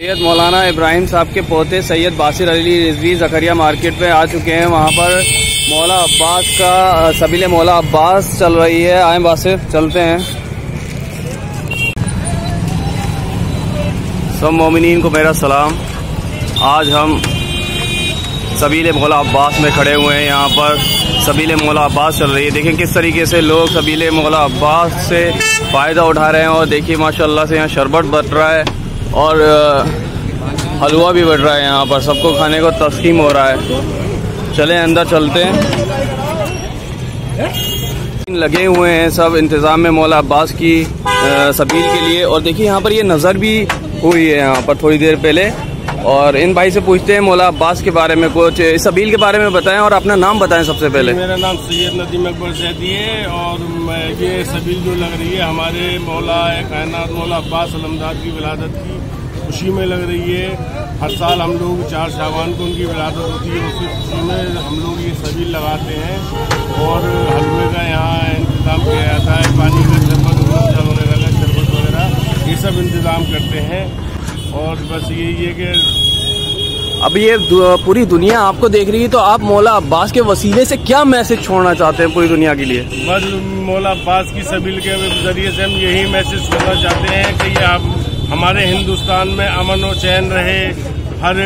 सैयद मौलाना इब्राहिम साहब के पोते सैयद बासिर अली रिजवी जकरिया मार्केट पे आ चुके हैं। वहाँ पर मौला अब्बास का, सबीले मौला अब्बास चल रही है। आए बासिर, चलते हैं। सब मोमिन को मेरा सलाम। आज हम सबीले मौला अब्बास में खड़े हुए हैं। यहाँ पर सबीले मौला अब्बास चल रही है। देखें किस तरीके से लोग सबीले मौला अब्बास से फ़ायदा उठा रहे हैं और देखिए माशाल्लाह से यहाँ शरबत बट रहा है। और हलवा भी बढ़ रहा है यहाँ पर। सबको खाने को तस्कीम हो रहा है। चले, अंदर चलते हैं। लगे हुए हैं सब, इंतज़ाम में मौला अब्बास की सबील के लिए। और देखिए, यहाँ पर ये नज़र भी हुई है यहाँ पर थोड़ी देर पहले। और इन भाई से पूछते हैं, मौला अब्बास के बारे में कुछ, इस सबील के बारे में बताएँ और अपना नाम बताएँ सबसे पहले। मेरा नाम सैयद नदीम अकबर सैदी है और ये सबील जो लग रही है, हमारे मौला कायनात मौला अब्बास अलमदाद की विलादत की खुशी में लग रही है। हर साल हम लोग चार शाबान को उनकी विरासत होती है, उसी खुशी में हम लोग ये सभी लगाते हैं और हलवे का यहाँ इंतज़ाम किया जाता है, पानी का शरबत शरबत वगैरह, ये सब इंतज़ाम करते हैं। और बस यही है कि अब ये पूरी दुनिया आपको देख रही है तो आप मौला अब्बास के वसीले से क्या मैसेज छोड़ना चाहते हैं पूरी दुनिया के लिए? बस मौला अब्बास की सबील के ज़रिए से हम यही मैसेज छोड़ना चाहते हैं कि आप हमारे हिंदुस्तान में अमन और चैन रहे। हर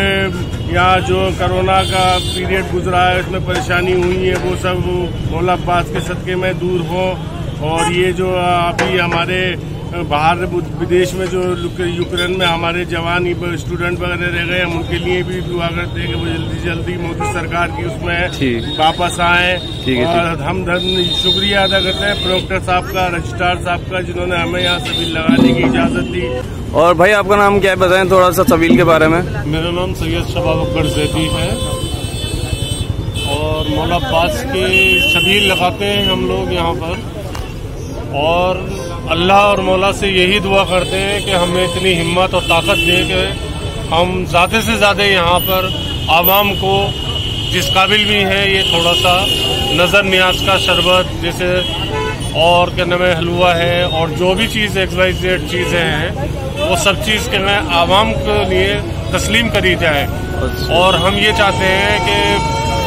यहाँ जो कोरोना का पीरियड गुजरा है, उसमें परेशानी हुई है, वो सब मौला अब्बास के सदक़े में दूर हो। और ये जो अभी हमारे बाहर विदेश में जो यूक्रेन में हमारे जवान स्टूडेंट वगैरह रह गए हम उनके लिए भी दुआ करते हैं कि वो जल्दी जल्दी मोदी सरकार की उसमें वापस आए। और हम शुक्रिया अदा करते हैं प्रोक्टर साहब का रजिस्ट्रार साहब का जिन्होंने हमें यहाँ सभी लगाने की इजाज़त दी। और भाई आपका नाम क्या है? बताएँ थोड़ा सा सबील के बारे में। मेरा नाम सैयद शबाब अकबर जैदी है। और मौला अब्बास की सबील लगाते हैं हम लोग यहाँ पर। और अल्लाह और मौला से यही दुआ करते हैं कि हमें इतनी हिम्मत और ताकत दे कि हम ज़्यादा से ज़्यादा यहाँ पर आवाम को, जिस काबिल भी हैं, ये थोड़ा सा नज़र न्याज का शरबत, जैसे और क्या नाम है हलवा है और जो भी चीज़ एक्सवाइजेड चीज़ें हैं, वो सब चीज़ के मैं आवाम के लिए तस्लीम करी जाए। और हम ये चाहते हैं कि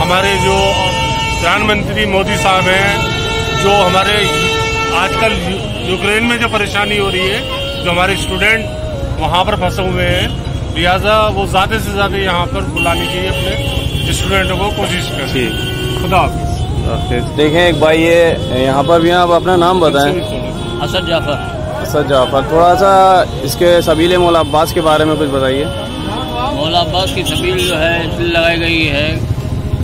हमारे जो प्रधानमंत्री मोदी साहब हैं, जो हमारे आजकल यूक्रेन में जो परेशानी हो रही है जो हमारे स्टूडेंट वहाँ पर फंसे हुए हैं लिहाजा वो ज़्यादा से ज़्यादा यहाँ पर बुलाने की अपने स्टूडेंटों को कोशिश करें। खुदा देखें एक भाई ये यहाँ पर भी आप अपना नाम बताएँ। असद जाफ़र। असद जाफ़र थोड़ा सा इसके सबीले मौला अब्बास के बारे में कुछ बताइए। मौला अब्बास की सबील जो है इसलिए लगाई गई है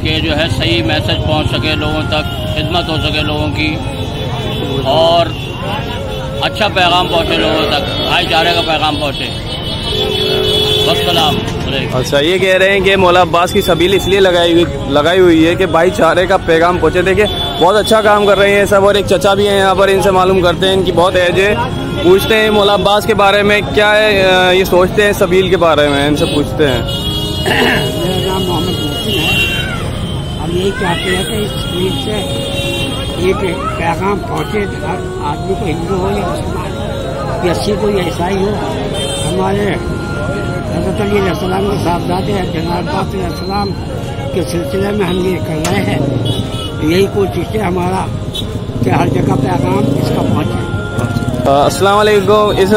कि जो है सही मैसेज पहुँच सके लोगों तक खिदमत हो सके लोगों की। अच्छा पैगाम पहुँचे लोगों तक। भाईचारे का पैगाम पहुँचे। अच्छा ये कह रहे हैं कि मौला अब्बास की सबील इसलिए लगाई हुई लगाई हुई है कि भाईचारे का पैगाम पहुँचे। देखिए बहुत अच्छा काम कर रहे हैं सब और एक चचा भी हैं यहाँ पर इनसे मालूम करते हैं इनकी बहुत एज है। पूछते हैं मौला अब्बास के बारे में क्या है ये सोचते हैं सबील के बारे में इनसे पूछते हैं। मेरा नाम मोहम्मद है। हम यही चाहते हैं कि इस से एक पैगाम पहुँचे, हर आदमी को हिंदू हो या मुसलमान या सिख हो या ईसाई हो। हमारे हज़रत अली के साहबजादे जनाब के सिलसिले में हम ये कर रहे हैं। यही कोशिश है हमारा कि हर जगह पैगाम इसका पहुँचे। वालेकुम इस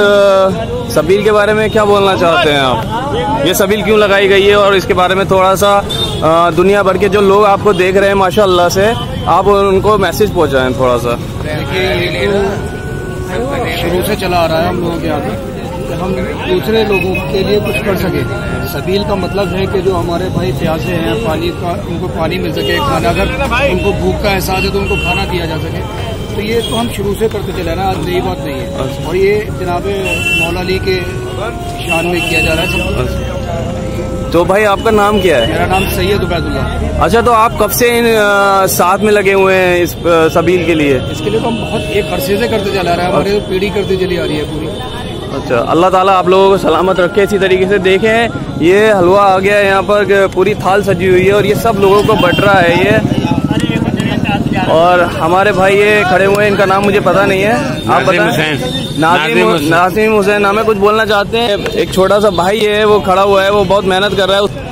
सबील के बारे में क्या बोलना चाहते हैं आप? ये सबील क्यों लगाई गई है? और इसके बारे में थोड़ा सा दुनिया भर के जो लोग आपको देख रहे हैं, माशाल्लाह से आप उनको मैसेज पहुंचाएँ थोड़ा सा शुरू से चला आ रहा है हम लोगों के यहाँ हम दूसरे लोगों के लिए कुछ कर सके सबील का मतलब है कि जो हमारे भाई प्यासे हैं पानी का उनको पानी मिल सके खाना अगर उनको भूख का एहसास है तो उनको खाना दिया जा सके तो ये तो हम शुरू से करते चले ना आज नई बात नहीं है अच्छा। और ये जनाब मौला अली के शान में किया जा रहा है सब। तो भाई आपका नाम क्या है? मेरा नाम सैयद उबैदुल्ला। अच्छा तो आप कब से इन साथ में लगे हुए हैं इस सबील के लिए? इसके लिए तो हम बहुत एक अरसे से करते चला रहे हैं हमारे तो पीढ़ी करते चली आ रही है पूरी। अच्छा अल्लाह ताला आप लोगों को सलामत रखे इसी तरीके से देखें ये हलवा आ गया है यहाँ पर पूरी थाल सजी हुई है और ये सब लोगों को बट रहा है ये और हमारे भाई ये खड़े हुए हैं इनका नाम मुझे पता नहीं है। आप बताएँ। नासिम हुसैन। नाम है कुछ बोलना चाहते हैं। एक छोटा सा भाई है वो खड़ा हुआ है वो बहुत मेहनत कर रहा है।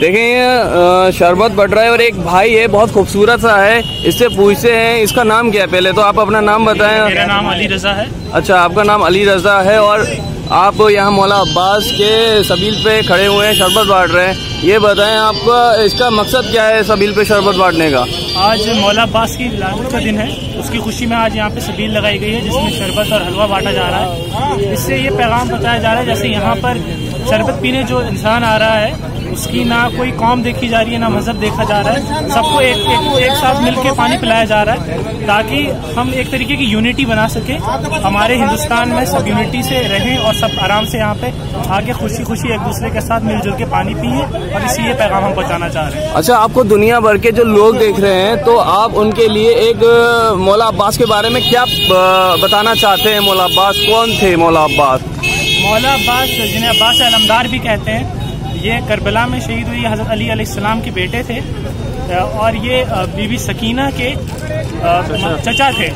देखें ये शरबत बट रहा है और एक भाई है बहुत खूबसूरत सा है इससे पूछते हैं इसका नाम क्या है? पहले तो आप अपना नाम बताएँ। मेरा नाम अली रजा है। अच्छा आपका नाम अली रजा है और आप यहाँ मौला अब्बास के सबील पे खड़े हुए हैं, शरबत बांट रहे हैं। ये बताएँ, आपका इसका मकसद क्या है सबील पे शरबत बांटने का? आज मौला अब्बास की विलादत का दिन है। उसकी खुशी में आज यहाँ पे सबील लगाई गई है, जिसमें शरबत और हलवा बांटा जा रहा है। इससे ये पैगाम बताया जा रहा है, जैसे यहाँ पर शरबत पीने जो इंसान आ रहा है उसकी ना कोई कौम देखी जा रही है ना मज़हब देखा जा रहा है। सबको एक एक, एक साथ मिलके पानी पिलाया जा रहा है ताकि हम एक तरीके की यूनिटी बना सके। हमारे हिंदुस्तान में सब यूनिटी से रहें और सब आराम से यहाँ पे आगे खुशी खुशी एक दूसरे के साथ मिलजुल के पानी पिए और इसी ये पैगाम हम पहुँचाना चाह रहे हैं। अच्छा आपको दुनिया भर के जो लोग देख रहे हैं तो आप उनके लिए एक मौला अब्बास के बारे में क्या बताना चाहते हैं? मौला अब्बास कौन थे मौला अब्बास? मौला अब्बास जिन्हें अब्बास अलमदार भी कहते हैं ये करबला में शहीद हुई हज़रत अली अलैहिस्सलाम के बेटे थे और ये बीबी सकीना के चचा थे।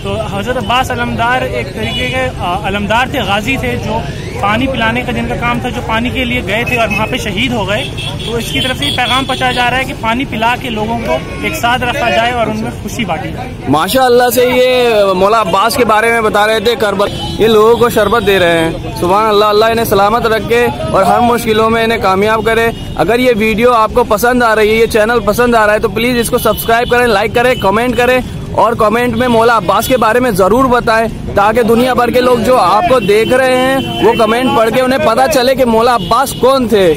तो हज़रत अब्बास अलमदार एक तरीके के अलमदार थे, गाजी थे, जो पानी पिलाने का जिनका काम था, जो पानी के लिए गए थे और वहाँ पे शहीद हो गए। तो इसकी तरफ़ से ये पैगाम पहुँचाया जा रहा है कि पानी पिला के लोगों को एक साथ रखा जाए और उनमें खुशी बांटी जाए। माशा अल्लाह से ये मौला अब्बास के बारे में बता रहे थे करबत ये लोगों को शरबत दे रहे हैं। सुबह अल्लाह अल्लाह इन्हें सलामत रखे और हर मुश्किलों में इन्हें कामयाब करे। अगर ये वीडियो आपको पसंद आ रही है, ये चैनल पसंद आ रहा है तो प्लीज़ इसको सब्सक्राइब करें, लाइक करें, कमेंट करें और कमेंट में मौला अब्बास के बारे में ज़रूर बताएँ, ताकि दुनिया भर के लोग जो आपको देख रहे हैं, वो कमेंट पढ़ के उन्हें पता चले कि मौला अब्बास कौन थे।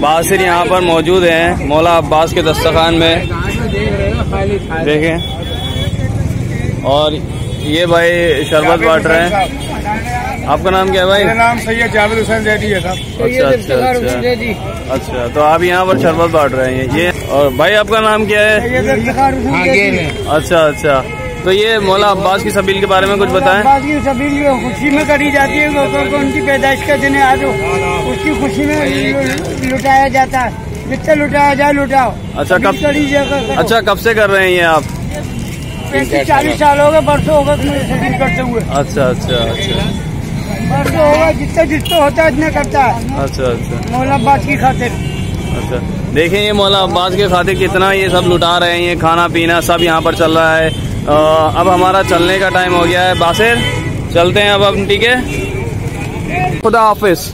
बासिर यहाँ पर मौजूद हैं, मौला अब्बास के दस्तखान में। देखें। और ये भाई शरबत बांट रहे हैं। आपका नाम क्या है भाई? मेरा नाम सैयद जावेद हुसैन जैदी है साहब। अच्छा अच्छा अच्छा। अच्छा तो आप यहाँ पर शरबत बांट रहे हैं ये और भाई आपका नाम क्या है? अच्छा अच्छा। तो ये मौला अब्बास की सबील के बारे में कुछ बताएँ। अब्बास की सभी खुशी में करी जाती है लोगों को उनकी पैदाइश का दिन आज उसकी खुशी में लुटाया जाता है। जितना लुटाया जाए लुटाओ। अच्छा, कब- करी अच्छा कब से कर रहे हैं ये आप? पैंतीस चालीस साल हो गए परसों होगा तुम्हें सभी करते हुए। अच्छा अच्छा अच्छा। परसों होगा जितना जितना होता है इतना करता है। अच्छा अच्छा। मौला अब्बास की खातिर। अच्छा। देखें ये मौला अब्बास के खातिर कितना ये सब लुटा रहे हैं ये खाना पीना सब यहाँ पर चल रहा है। आ, अब हमारा चलने का टाइम हो गया है। बासिर चलते हैं अब अब ठीक है? खुदा हाफिज।